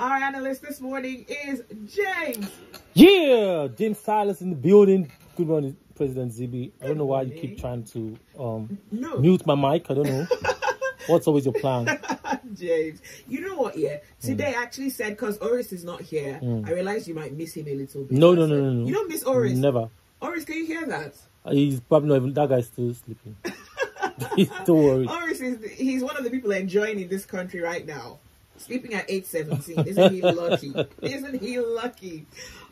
Our analyst this morning is James. Yeah, James Silas in the building. Good morning, President Zibi. I don't know why you keep trying to um, No. mute my mic. I don't know. What's always your plan? James. You know what, yeah? Today I actually said, because Oris is not here, I realized you might miss him a little bit. No, no, no, no, no. You don't miss Oris? Never. Oris, can you hear that? He's probably not even, that guy's still sleeping. don't worry. Oris is, he's one of the people enjoying in this country right now. Sleeping at 8.17. Isn't he lucky? Isn't he lucky?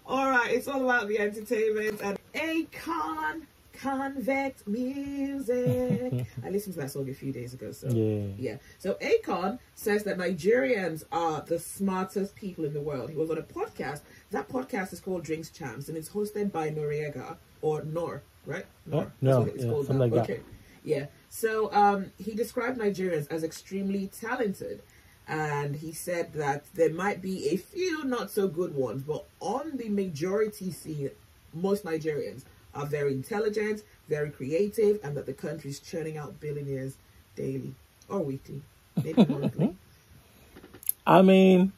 All right, it's all about the entertainment and Akon Konvict Music. I listened to that song a few days ago, so Yeah. yeah. So Akon says that Nigerians are the smartest people in the world. He was on a podcast. That podcast is called Drinks Champs, and it's hosted by Noreaga or Nor, right? Oh, no, it's yeah, called something now. like that. Okay. Yeah. So um, he described Nigerians as extremely talented. And he said that there might be a few not so good ones, but on the majority scene, most Nigerians are very intelligent, very creative, and that the country is churning out billionaires daily or weekly, maybe monthly. I mean,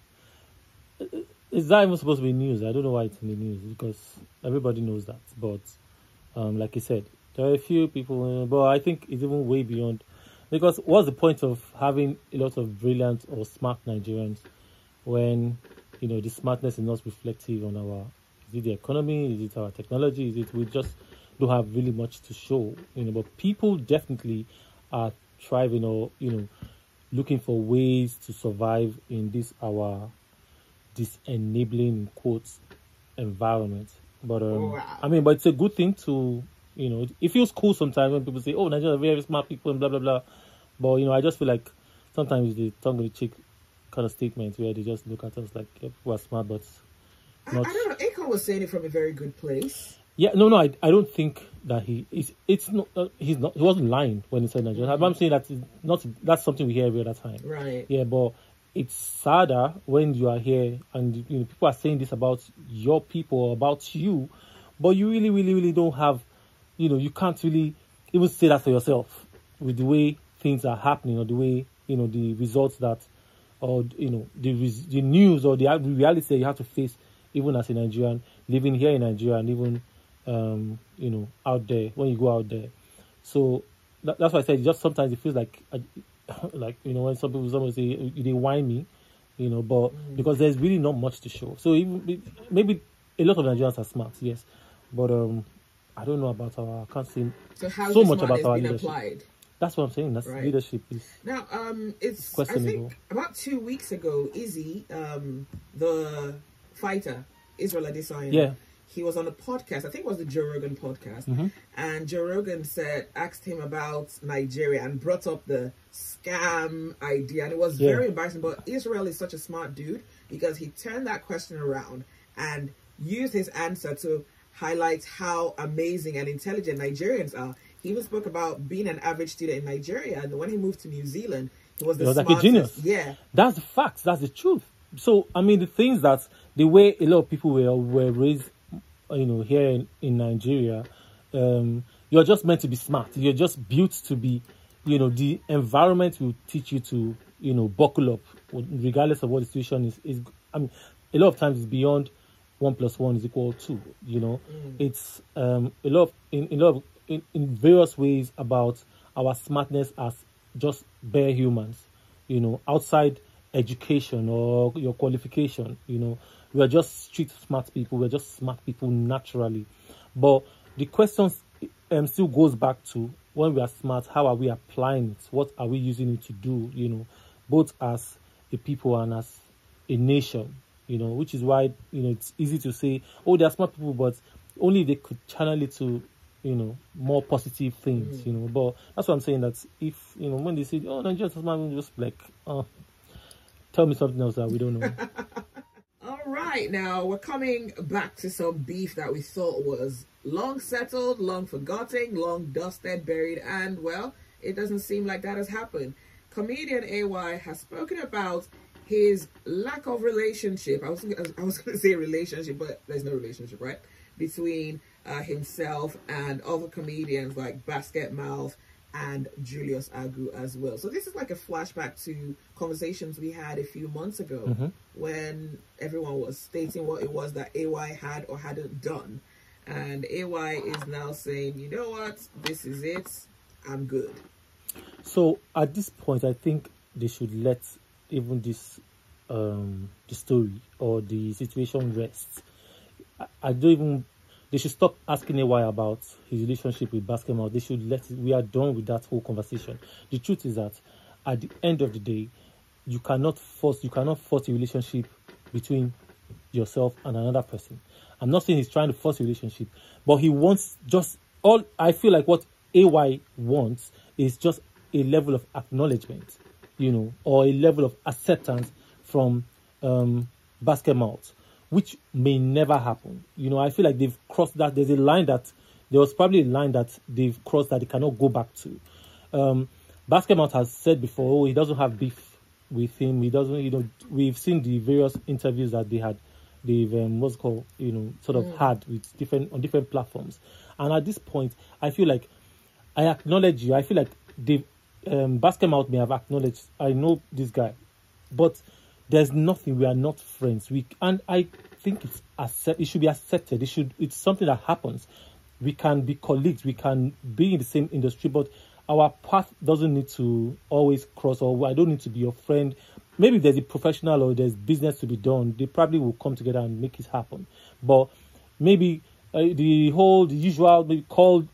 it's not even supposed to be news. I don't know why it's in the news because everybody knows that. But um, like you said, there are a few people, but I think it's even way beyond. Because what's the point of having a lot of brilliant or smart Nigerians when you know the smartness is not reflective on our is it the economy, is it our technology, is it we just don't have really much to show, you know. But people definitely are thriving or you know looking for ways to survive in this our this enabling in quotes environment. But um, Wow. I mean, but it's a good thing to you know. It feels cool sometimes when people say, "Oh, Nigerians are very smart people," and blah blah blah. But you know, I just feel like sometimes the tongue in the cheek kind of statements where they just look at us like yeah, people are smart, but I, I don't know. Akon was saying it from a very good place. Yeah, no, no, I, I don't think that he is. It's not. Uh, he's not. He wasn't lying when he said Nigeria. I'm saying that not. That's something we hear every other time. Right. Yeah, but it's sadder when you are here and you know people are saying this about your people or about you, but you really, really, really don't have, you know, you can't really even say that for yourself with the way things are happening or the way you know the results that, or you know the the news or the reality that you have to face even as a Nigerian living here in Nigeria and even um, you know out there when you go out there. So that, that's why I said just sometimes it feels like like you know when some people somebody say "You- they whine me, you know, but because there's really not much to show. So even maybe a lot of Nigerians are smart, yes, but um, I don't know about our. I can't say So how so much about our leadership. applied? That's what I'm saying. That's Right. leadership is Now, um, it's I questionable. think about two weeks ago, Izzy, um, the fighter, Israel Adesanya, Yeah. he was on a podcast. I think it was the Joe Rogan podcast, Mm-hmm. and Joe Rogan said, asked him about Nigeria and brought up the scam idea, and it was Yeah. very embarrassing. But Israel is such a smart dude because he turned that question around and used his answer to highlight how amazing and intelligent Nigerians are. He even spoke about being an average student in Nigeria, and when he moved to New Zealand, he was the He was like a smartest. genius. Yeah, That's the facts. That's the truth. So I mean, the things that the way a lot of people were were raised, you know, here in, in Nigeria, um, you're just meant to be smart. You're just built to be, you know, the environment will teach you to, you know, buckle up, regardless of what the situation is. Is I mean, a lot of times it's beyond one plus one is equal to two. You know, it's um, a lot of, in, in a lot of, in, in various ways about our smartness as just bare humans. You know, outside education or your qualification. You know, we are just street smart people. We're just smart people naturally. But the questions um, still goes back to when we are smart, how are we applying it? What are we using it to do? You know, both as a people and as a nation. You know, which is why you know it's easy to say, oh, they are smart people, but only they could channel it to you know more positive things. Mm-hmm. You know, but that's what I'm saying. That if you know when they say, oh, Nigerians are smart, just like, oh, tell me something else that we don't know. All right, now we're coming back to some beef that we thought was long settled, long forgotten, long dusted, buried, and well, it doesn't seem like that has happened. Comedian AY has spoken about his lack of relationship. I was I was going to say relationship, but there's no relationship, right? Between uh, himself and other comedians like Basketmouth and Julius Agu as well. So this is like a flashback to conversations we had a few months ago Mm-hmm. when everyone was stating what it was that AY had or hadn't done. And AY is now saying, you know what, this is it, I'm good. So at this point, I think they should let even this um, the story or the situation rests I, I don't even. They should stop asking AY about his relationship with Basketmouth. They should let it, we are done with that whole conversation. The truth is that at the end of the day, you cannot force you cannot force a relationship between yourself and another person. I'm not saying he's trying to force a relationship, but he wants just all I feel like what AY wants is just a level of acknowledgement, you know, or a level of acceptance from um Basketmouth, which may never happen. You know, I feel like they've crossed that there's a line that there was probably a line that they've crossed that they cannot go back to. Um Basketmouth has said before, oh, he doesn't have beef with him. He doesn't, you know, we've seen the various interviews that they had, they've, um, what's called, you know, sort of had with different, on different platforms. And at this point, I feel like I acknowledge you. I feel like they, um, Mouth may have acknowledged, I know this guy, but there's nothing, we are not friends. We, and I think it's accept, it should be accepted. It should, it's something that happens. We can be colleagues, we can be in the same industry, but our path doesn't need to always cross or I don't need to be your friend. Maybe there's a professional or there's business to be done, they probably will come together and make it happen. But maybe uh, the whole, the usual, call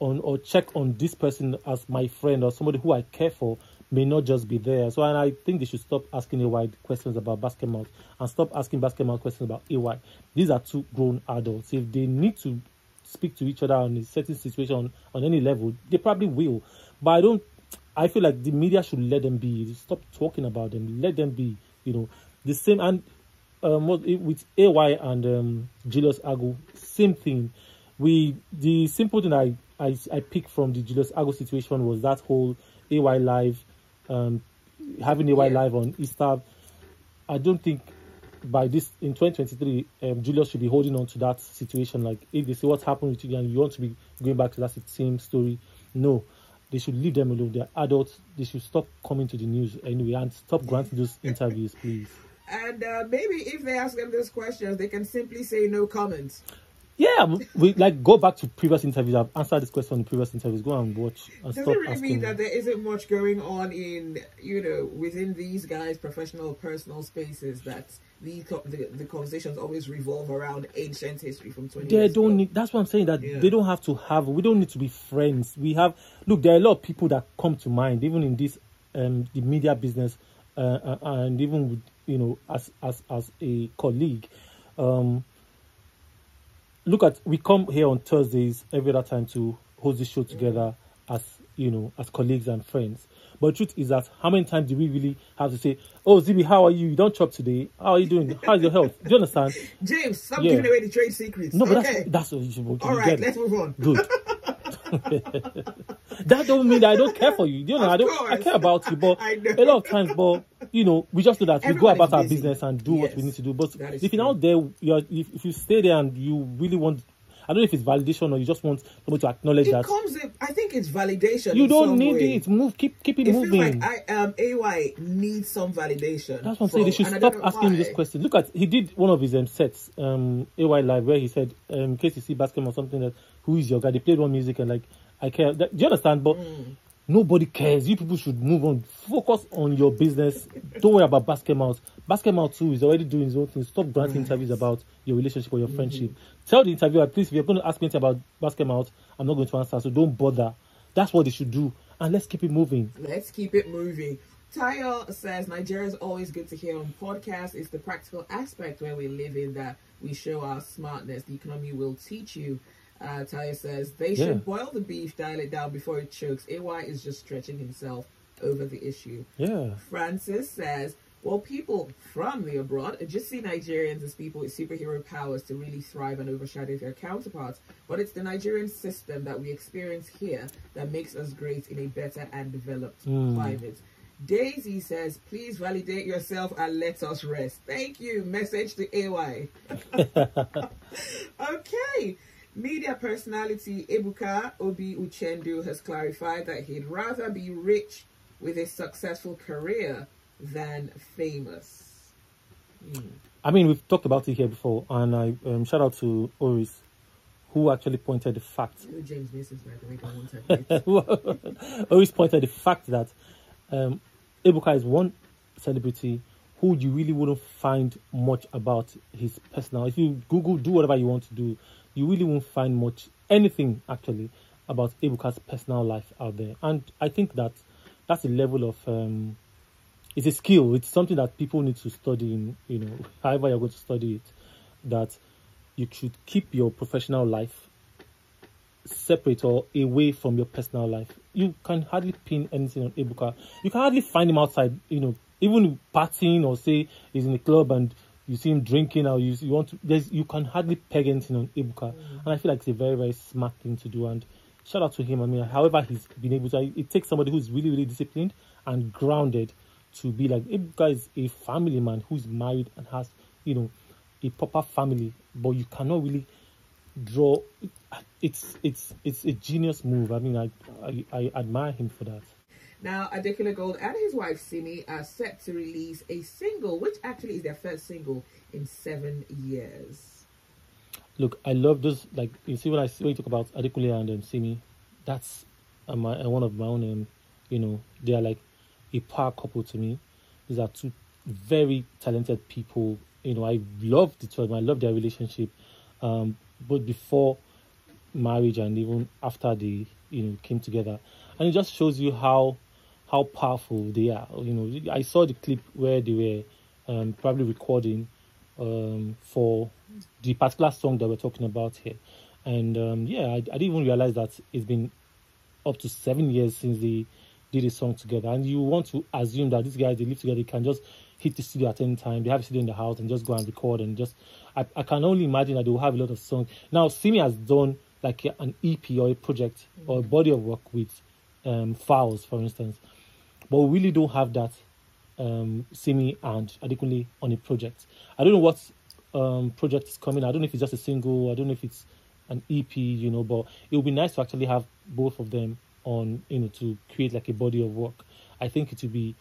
on or check on this person as my friend or somebody who I care for may not just be there. So, and I think they should stop asking AY questions about Basketmouth and stop asking Basketmouth questions about AY. These are two grown adults. If they need to speak to each other on a certain situation on, any level, they probably will. But I don't. I feel like the media should let them be. Stop talking about them. Let them be. You know, the same and um, with AY and um, Julius Agu, same thing. We the simple thing I I I picked from the Julius Agu situation was that whole AY live, um, having AY Yeah. live on Easter. I don't think by this in 2023, um, Julius should be holding on to that situation. Like if they say what's happened with you and you want to be going back to that same story, no, they should leave them alone. They're adults. They should stop coming to the news anyway and stop granting those interviews, please. And uh, maybe if they ask them those questions, they can simply say no comment. Yeah, we- like go back to previous interviews. I've answered this question in previous interviews. Go and watch and Does stop it really mean me. that there isn't much going on in, you know, within these guys' professional, personal spaces that the, the, the conversations always revolve around ancient history from 20 they don't ago? need that's what i'm saying that Yeah. they don't have to have we don't need to be friends we have look there are a lot of people that come to mind even in this um the media business uh, uh, and even with you know as as as a colleague um look at we come here on thursdays every other time to host this show together as you know as colleagues and friends but truth is that how many times do we really have to say oh zibi how are you you don't chop today how are you doing how's your health do you understand James, stop Yeah. giving away the trade secrets. no, but okay. that's that's what you should. Okay, All get let's move on. Good. that don't mean that I don't care for you. You know, Of I don't. I care about you, but a lot of times, but you know, we just do that. we go about our business and do what we need to do. But if you're out there, you're if, if you stay there and you really want, I don't know if it's validation or you just want somebody to acknowledge It that comes in, I think it's validation. you don't need way. it. Move, keep keep it It moving. feels like I um AY needs some validation. That's what I'm saying. They should stop asking me this question. Look at he did one of his um, sets, um, AY Live, where he said, um, in case you see Basketmouth or something that who is your guy? They played one music and like I care. That, do you understand? But Mm. Nobody cares. You people should move on. Focus on your business. Don't worry about Basketmouth. Basketmouth too is already doing his own thing. Stop granting interviews about your relationship or your Mm-hmm. friendship. Tell the interviewer, please, if you're going to ask me anything about Basketmouth, I'm not going to answer. So don't bother. That's what they should do. And let's keep it moving. Let's keep it moving. Tayo says Nigeria is always good to hear on podcast. It's the practical aspect where we live in that we show our smartness. The economy will teach you. Uh, Tayo says they Yeah. should boil the beef, dial it down before it chokes. AY is just stretching himself over the issue. Yeah. Francis says, well, people from the abroad just see Nigerians as people with superhero powers to really thrive and overshadow their counterparts. But it's the Nigerian system that we experience here that makes us great in a better and developed Hmm. climate. Daisy says, please validate yourself and let us rest. Thank you. Message to AY. okay. Media personality Ebuka Obi Uchendu has clarified that he'd rather be rich with a successful career than famous. Mm. I mean, we've talked about it here before, and I um, shout out to Oris, who actually pointed the fact. Oh, James Mason, by the way, Oris pointed the fact that um, Ebuka is one celebrity who you really wouldn't find much about his personal. If you Google, do whatever you want to do, you really won't find much anything actually about Ebuka's personal life out there. And I think that that's a level of um, it's a skill. It's something that people need to study. In you know, however you're going to study it, that you should keep your professional life separate or away from your personal life. You can hardly pin anything on Ebuka. You can hardly find him outside. You know, even partying or say he's in a club and you see him drinking or you, you want to, there's, you can hardly peg anything on Ebuka. Mm. And I feel like it's a very, very smart thing to do. And shout out to him. I mean, however he's been able to, it takes somebody who's really, really disciplined and grounded to be like, Ebuka is a family man who's married and has, you know, a proper family, but you cannot really draw. It's, it's, it's a genius move. I mean, I, I, I admire him for that. Now, Adekunle Gold and his wife Simi are set to release a single, which actually is their first single in seven years. Look, I love this. Like you see, when I when you talk about Adekunle and um, Simi, that's um, my, one of my own. Um, you know, they are like a power couple to me. These are two very talented people. You know, I love the two of them. I love their relationship. Um, but before marriage and even after they you know came together, and it just shows you how how powerful they are. You know, I saw the clip where they were um, probably recording um, for the particular song that we're talking about here, and um, yeah, I, I, didn't even realize that it's been up to seven years since they did a song together. And you want to assume that these guys they live together, they can just hit the studio at any time. They have a studio in the house and just go and record and just. I, I can only imagine that they will have a lot of songs. Now, Simi has done like an EP or a project mm-hmm. or a body of work with um, Falz, for instance. But we really don't have that um, and Adekunle on a project. I don't know what um, project is coming. I don't know if it's just a single. I don't know if it's an EP, you know. But it would be nice to actually have both of them on, you know, to create like a body of work. I think it would be.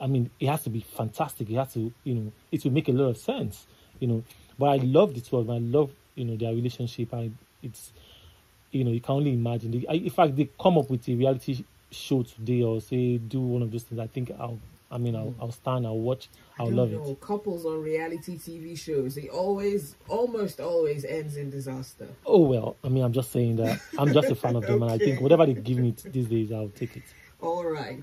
I mean, it has to be fantastic. It has to, you know, it will make a lot of sense, you know. But I love the two of them. I love, you know, their relationship. I it's you know, you can only imagine. In fact, they come up with a reality show today or say do one of those things. I think I'll. I mean, I'll, I'll stand. I'll watch. I'll love know. it. Couples on reality TV shows, it always, almost always ends in disaster. Oh well, I mean, I'm just saying that I'm just a fan of them, okay. and I think whatever they give me these days, I'll take it. All right.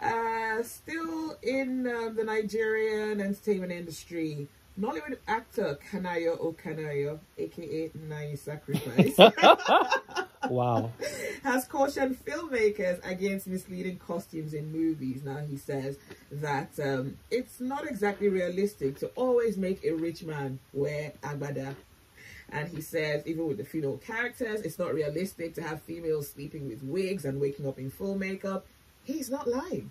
Uh, still in uh, the Nigerian entertainment industry, Nollywood actor Kanayo O Kanayo, aka Nai Sacrifice, wow, has cautioned filmmakers against misleading costumes in movies. Now he says that um, it's not exactly realistic to always make a rich man wear agbada. And he says, even with the female characters, it's not realistic to have females sleeping with wigs and waking up in full makeup. He's not lying.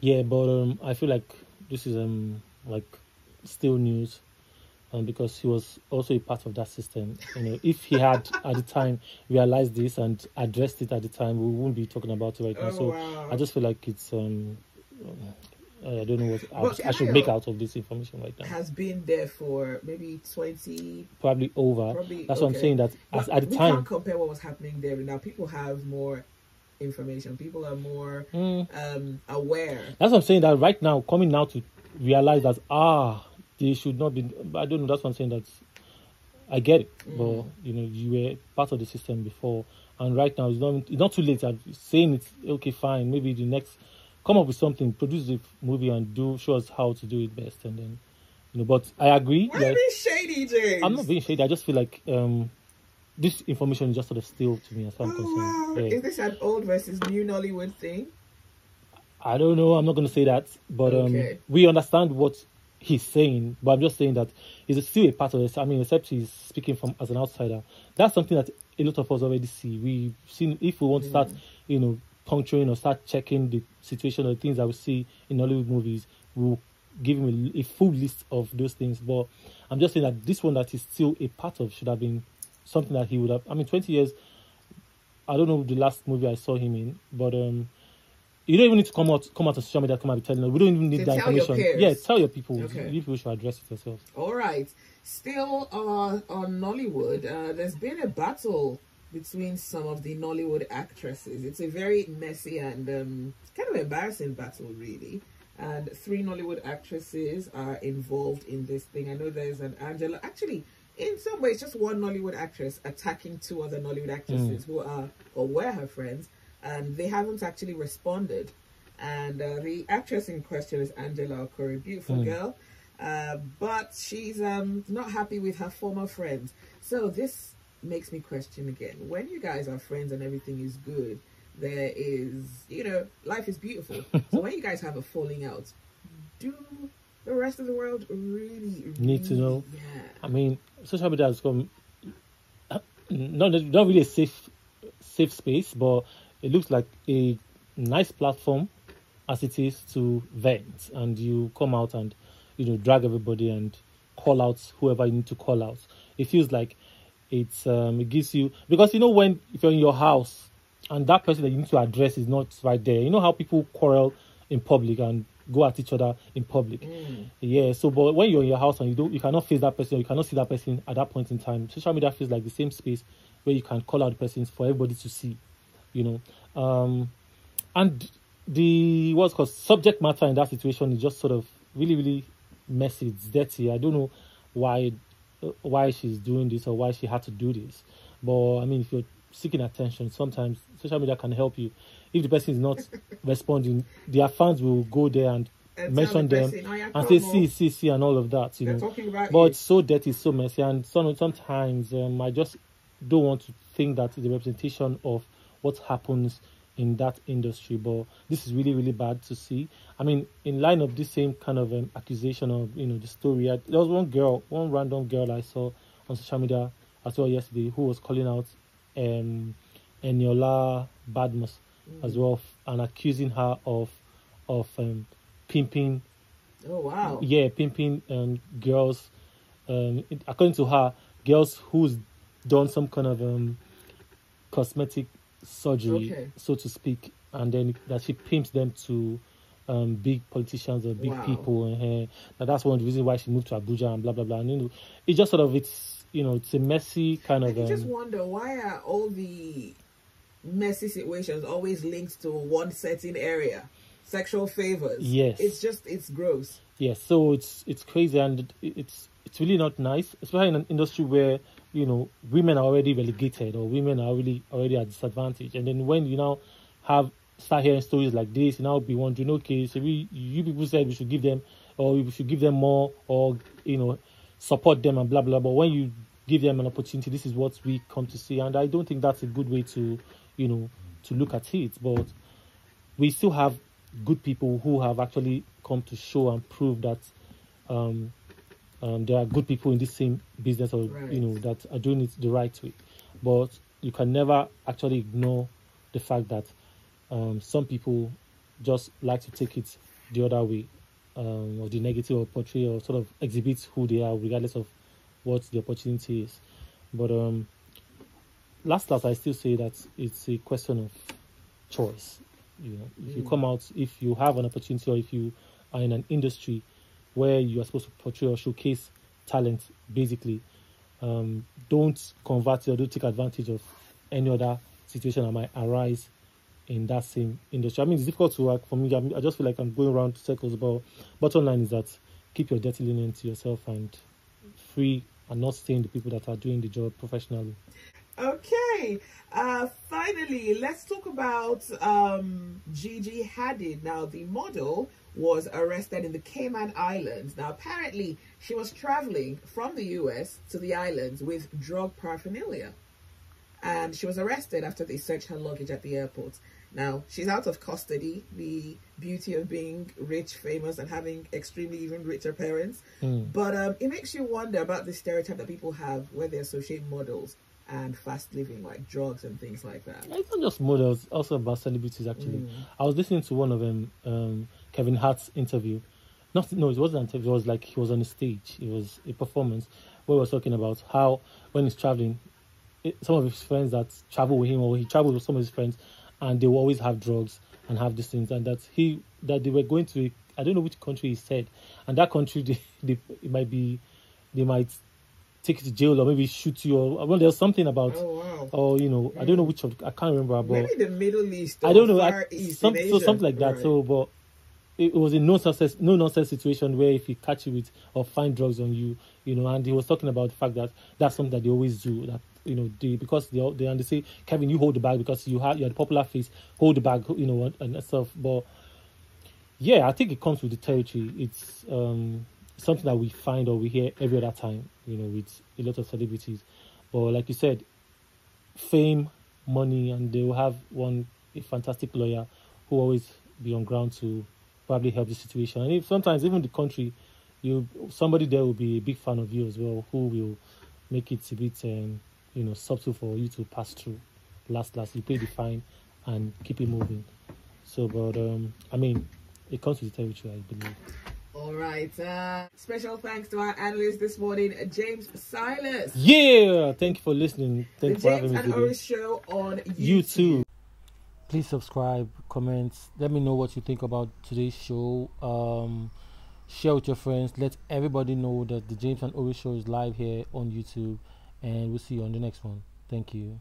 Yeah, but um, I feel like this is um like still news um, because he was also a part of that system. You know, if he had at the time realized this and addressed it at the time, we wouldn't be talking about it right now. Oh, so wow. I just feel like it's um, I don't know what I, I, should make out of this information right now. Has been there for maybe twenty, probably over. Probably, That's okay. what I'm saying. That as, at the we time, can't compare what was happening there. Now people have more information. People are more mm. um, aware. That's what I'm saying. That right now, coming now to realize that ah they should not be. I don't know. That's what I'm saying. That I get it, mm. but you know, you were part of the system before, and right now it's not. It's not too late. I'm saying it's okay, fine. Maybe the next, come up with something, produce the movie, and do show us how to do it best, and then, you know. But I agree. Why like, being shady, James? I'm not being shady. I just feel like um, this information is just sort of still to me as far as I'm oh, concerned. Wow. Yeah. Is this an old versus new Nollywood thing? I don't know. I'm not going to say that, but um, we understand what he's saying, but I'm just saying that he's still a part of this. I mean, except he's speaking from as an outsider. That's something that a lot of us already see. We've seen if we want to start, you know, puncturing or start checking the situation or the things that we see in Nollywood movies, we'll give him a, a, full list of those things. But I'm just saying that this one that is still a part of should have been something that he would have. I mean, 20 years. I don't know the last movie I saw him in, but um, you don't even need to come out come out on social media come out and be telling us. We don't even need To that tell your information. Yeah, tell your people. Okay. You people should address it yourself. All right. Still uh, on Nollywood, uh, there's been a battle between some of the Nollywood actresses. It's a very messy and um, kind of embarrassing battle, really. And three Nollywood actresses are involved in this thing. I know there's an Angela. Actually, in some ways, just one Nollywood actress attacking two other Nollywood actresses who are or were her friends, and they haven't actually responded. And uh, the actress in question is Angela Okorie, beautiful Mm. girl, uh, but she's um, not happy with her former friends. So this makes me question again: when you guys are friends and everything is good, there is, you know, life is beautiful. so when you guys have a falling out, do the rest of the world really, Need to know. Yeah. I mean, social media has become not not really a safe safe space, but it looks like a nice platform as it is to vent, and you come out and you know drag everybody and call out whoever you need to call out. It feels like it's um, it gives you because you know when if you're in your house and that person that you need to address is not right there. You know how people quarrel in public and go at each other in public. Mm. Yeah, so but when you're in your house and you don't you cannot face that person, or you cannot see that person at that point in time. Social media feels like the same space where you can call out the persons for everybody to see, you know. Um and the what's called subject matter in that situation is just sort of really, really messy. It's dirty. I don't know why why she's doing this or why she had to do this. But I mean if you're seeking attention, sometimes social media can help you. If the person is not responding, their fans will go there and And mention the them person, "Oh, and say see see see and all of that you They're know but you. it's so dirty so messy and some, sometimes um, i just don't want to think that the representation of what happens in that industry but this is really really bad to see i mean in line of this same kind of um, accusation of you know the story I, there was one girl one random girl i saw on social media as well yesterday who was calling out um eniola badmus as well and accusing her of of um, pimping Oh wow. yeah, pimping um, girls. Um, according to her, girls who's done some kind of um, cosmetic surgery, Okay. so to speak, and then that she pimps them to um, big politicians or big Wow. people. And her, now that's one of the reasons why she moved to Abuja and blah blah blah. And you know, it just sort of it's you know it's a messy kind of just um, wonder why are all the messy situations always linked to one certain area? Sexual favors. Yes. It's just it's gross. Yeah, so it's it's crazy and it's it's really not nice, especially in an industry where you know women are already relegated or women are really already at disadvantage, and then when you now have start hearing stories like this, you now be wondering, okay, so we you people said we should give them or we should give them more or you know support them and blah blah. But when you give them an opportunity, this is what we come to see, and I don't think that's a good way to you know to look at it, but we still have good people who have actually come to show and prove that um, um, there are good people in this same business or Right. you know that are doing it the right way. But you can never actually ignore the fact that um, some people just like to take it the other way um, or the negative or portray or sort of exhibit who they are regardless of what the opportunity is. But um, last last I still say that it's a question of choice. You know, if you Mm. come out, if you have an opportunity, or if you are in an industry where you are supposed to portray or showcase talent, basically, um, don't convert it or don't take advantage of any other situation that might arise in that same industry. I mean, it's difficult to work for me. I, just feel like I'm going around circles. But bottom line is that keep your dirty linen to yourself and free and not stain the people that are doing the job professionally. Okay. Uh, finally, let's talk about um, Gigi Hadid. Now, the model was arrested in the Cayman Islands. Now, apparently, she was traveling from the US to the islands with drug paraphernalia. And she was arrested after they searched her luggage at the airport. Now, she's out of custody. The beauty of being rich, famous, and having extremely even richer parents. Hmm. But um, it makes you wonder about the stereotype that people have where they associate models and fast living, like drugs and things like that. It's not just models, also about celebrities. Actually, Mm. I was listening to one of them, um, Kevin Hart's interview. Not, no, it wasn't an interview. It was like he was on a stage. It was a performance where he was talking about how when he's traveling, some of his friends that travel with him, or he travels with some of his friends, and they will always have drugs and have these things, and that he that they were going to I don't know which country he said, and that country they, they it might be they might take you to jail or maybe shoot you or well there's something about Oh wow. or you know I don't know which of I can't remember but Maybe the Middle East. I don't know Far I, East some, so something like that Right. so but it was a no nonsense no nonsense situation where if he catch you with or find drugs on you you know and he was talking about the fact that that's something that they always do that you know they because they they and they say Kevin you hold the bag because you have you're the popular face hold the bag you know and, and stuff but yeah, I think it comes with the territory. It's um, something that we find or we hear every other time, you know, with a lot of celebrities. But like you said, fame, money, and they will have one a fantastic lawyer who always be on ground to probably help the situation. And if sometimes even the country, you somebody there will be a big fan of you as well, who will make it a bit, um, you know, subtle for you to pass through. Last, last, you pay the fine and keep it moving. So, but um, I mean, it comes with the territory, I believe. All right. Uh, special thanks to our analyst this morning, James Silas. Yeah, thank you for listening. Thank you the for James having me and today. Oris show on YouTube. You too. Please subscribe, comment. Let me know what you think about today's show. Um, share with your friends. Let everybody know that the James and Ori show is live here on YouTube, and we'll see you on the next one. Thank you.